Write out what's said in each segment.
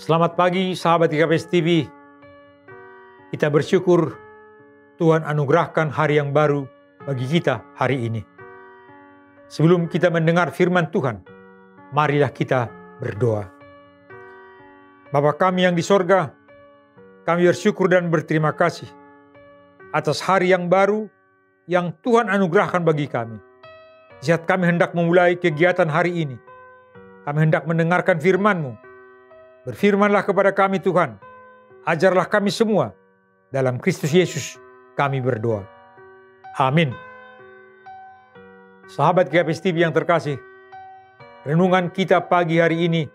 Selamat pagi sahabat IKPS TV. Kita bersyukur Tuhan anugerahkan hari yang baru bagi kita hari ini. Sebelum kita mendengar firman Tuhan, marilah kita berdoa. Bapa kami yang di sorga, kami bersyukur dan berterima kasih atas hari yang baru yang Tuhan anugerahkan bagi kami. Saat kami hendak memulai kegiatan hari ini, kami hendak mendengarkan firman-Mu. Berfirmanlah kepada kami Tuhan, ajarlah kami semua dalam Kristus Yesus kami berdoa. Amin. Sahabat GPS TV yang terkasih, renungan kita pagi hari ini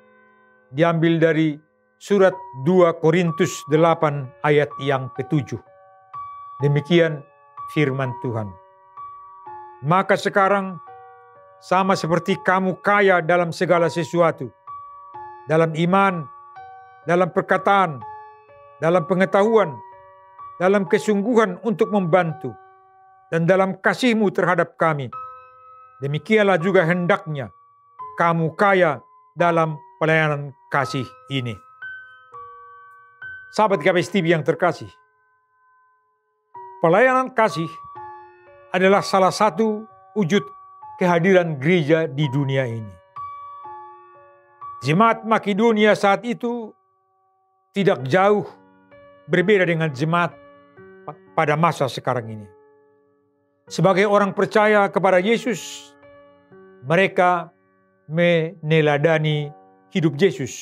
diambil dari surat 2 Korintus 8 ayat yang ketujuh. Demikian firman Tuhan. Maka sekarang sama seperti kamu kaya dalam segala sesuatu, dalam iman, dalam perkataan, dalam pengetahuan, dalam kesungguhan untuk membantu, dan dalam kasihmu terhadap kami. Demikianlah juga hendaknya kamu kaya dalam pelayanan kasih ini. Sahabat KPS TV yang terkasih, pelayanan kasih adalah salah satu wujud kehadiran gereja di dunia ini. Jemaat Makedonia saat itu tidak jauh berbeda dengan jemaat pada masa sekarang ini. Sebagai orang percaya kepada Yesus, mereka meneladani hidup Yesus.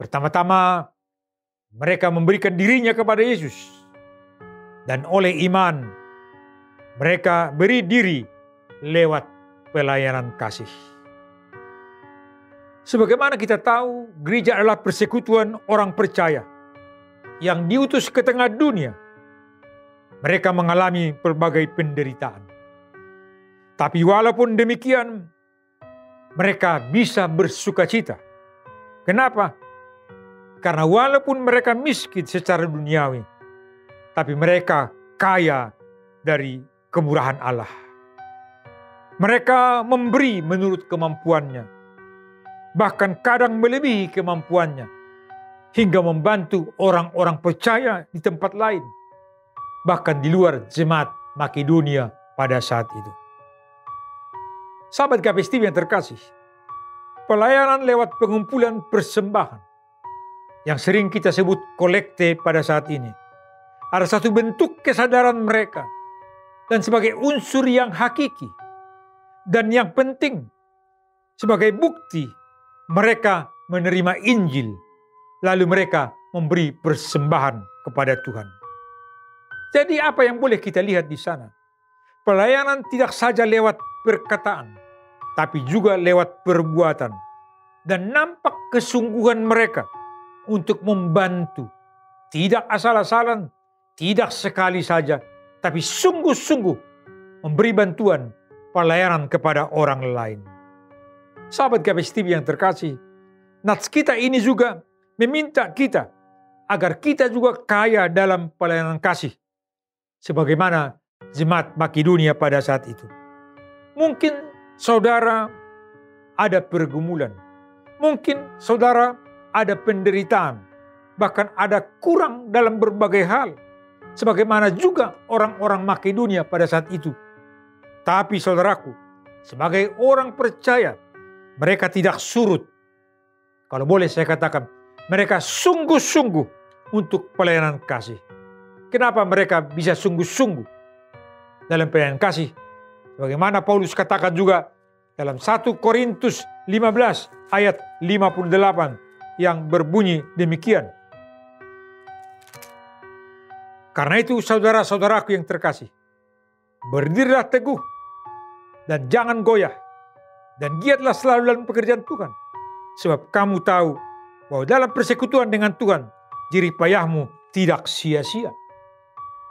Pertama-tama, mereka memberikan dirinya kepada Yesus, dan oleh iman, mereka beri diri lewat pelayanan kasih. Sebagaimana kita tahu, gereja adalah persekutuan orang percaya yang diutus ke tengah dunia, mereka mengalami berbagai penderitaan. Tapi walaupun demikian, mereka bisa bersuka cita. Kenapa? Karena walaupun mereka miskin secara duniawi, tapi mereka kaya dari kemurahan Allah. Mereka memberi menurut kemampuannya, bahkan kadang melebihi kemampuannya hingga membantu orang-orang percaya di tempat lain, bahkan di luar jemaat Makedonia pada saat itu. Sahabat KPS yang terkasih, pelayanan lewat pengumpulan persembahan yang sering kita sebut kolekte pada saat ini ada satu bentuk kesadaran mereka dan sebagai unsur yang hakiki dan yang penting sebagai bukti mereka menerima Injil lalu mereka memberi persembahan kepada Tuhan. Jadi apa yang boleh kita lihat di sana? Pelayanan tidak saja lewat perkataan, tapi juga lewat perbuatan. Dan nampak kesungguhan mereka untuk membantu. Tidak asal-asalan, tidak sekali saja, tapi sungguh-sungguh memberi bantuan pelayanan kepada orang lain. Sahabat KBS TV yang terkasih, nats kita ini juga meminta kita agar kita juga kaya dalam pelayanan kasih. Sebagaimana jemaat Makedonia pada saat itu. Mungkin saudara ada pergumulan. Mungkin saudara ada penderitaan. Bahkan ada kurang dalam berbagai hal. Sebagaimana juga orang-orang Makedonia pada saat itu. Tapi saudaraku, sebagai orang percaya, mereka tidak surut. Kalau boleh saya katakan, mereka sungguh-sungguh untuk pelayanan kasih. Kenapa mereka bisa sungguh-sungguh dalam pelayanan kasih? Bagaimana Paulus katakan juga dalam 1 Korintus 15 ayat 58 yang berbunyi demikian. Karena itu saudara-saudaraku yang terkasih, berdirilah teguh dan jangan goyah dan giatlah selalu dalam pekerjaan Tuhan. Sebab kamu tahu bahwa dalam persekutuan dengan Tuhan, jerih payahmu tidak sia-sia.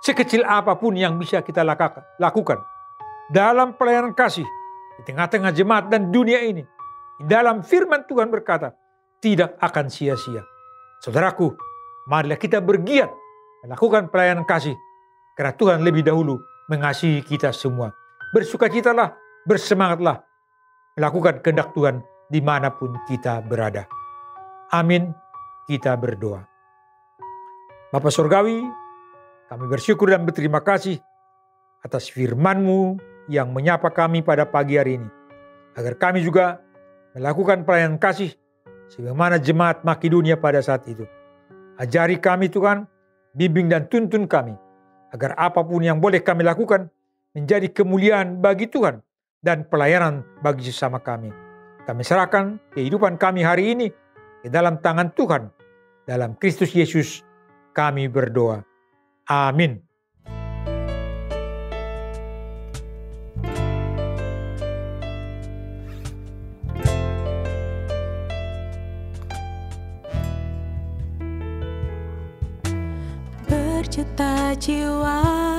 Sekecil apa pun yang bisa kita lakukan dalam pelayanan kasih di tengah-tengah jemaat dan dunia ini, dalam firman Tuhan berkata, tidak akan sia-sia. Saudaraku, marilah kita bergiat melakukan pelayanan kasih karena Tuhan lebih dahulu mengasihi kita semua. Bersukacitalah, bersemangatlah melakukan kehendak Tuhan di mana pun kita berada. Amin. kita berdoa. Bapa Surgawi, kami bersyukur dan berterima kasih atas firman-Mu yang menyapa kami pada pagi hari ini. Agar kami juga melakukan pelayanan kasih sebagaimana jemaat Makedonia pada saat itu. Ajari kami Tuhan, bimbing dan tuntun kami, agar apa pun yang boleh kami lakukan menjadi kemuliaan bagi Tuhan dan pelayanan bagi sesama kami. Kami serahkan kehidupan kami hari ini ke dalam tangan Tuhan. Dalam Kristus Yesus kami berdoa. Amin. Berjuta jiwa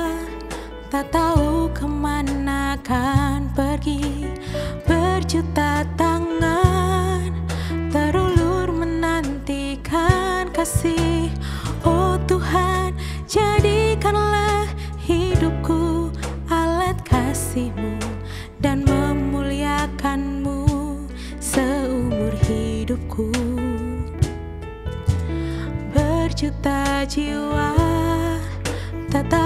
tak tahu ke mana akan pergi Berjuta tangan terulur menantikan kasih Oh Tuhan, jadikanlah hidupku alat kasihmu dan memuliakanmu seumur hidupku. Berjuta jiwa tak tahu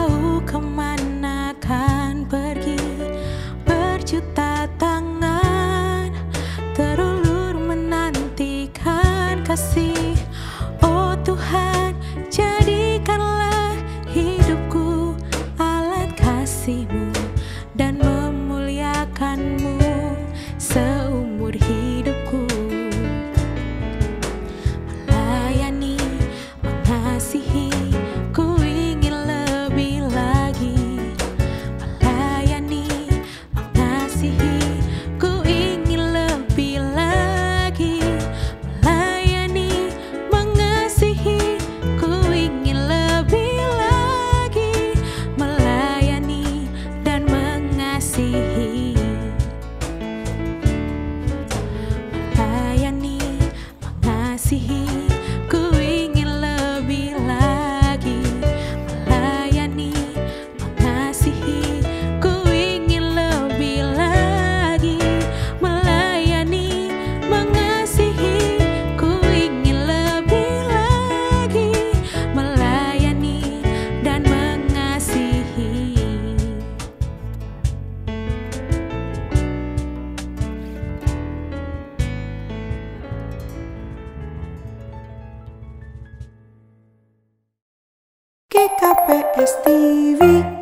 GKPS TV